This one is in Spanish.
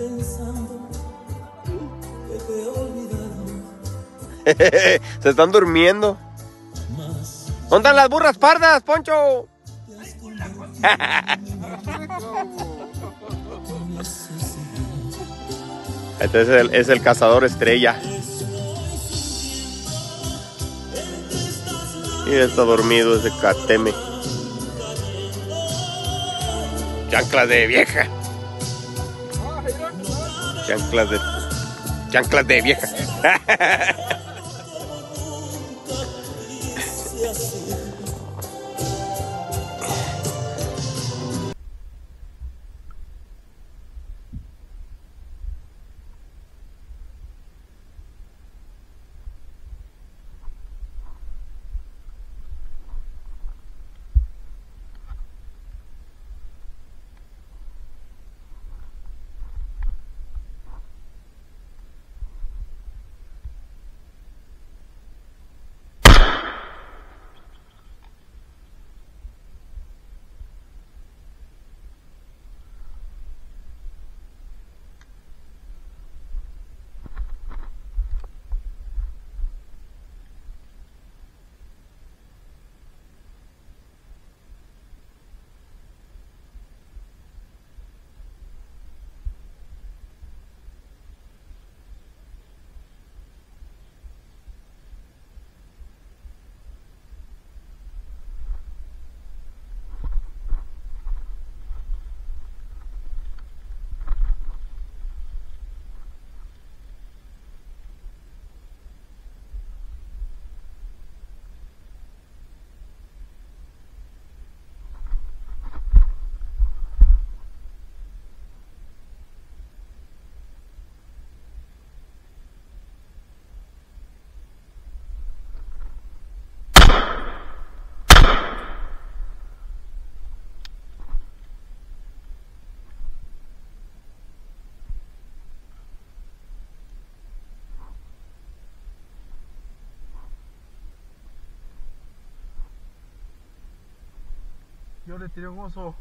Se están durmiendo. ¿Dónde están las burras pardas, Poncho? Este es el, es el cazador estrella. Y está dormido ese cateme. Chanclas de vieja. Chanclas de. Chanclas de vieja. Yo le tiré un oso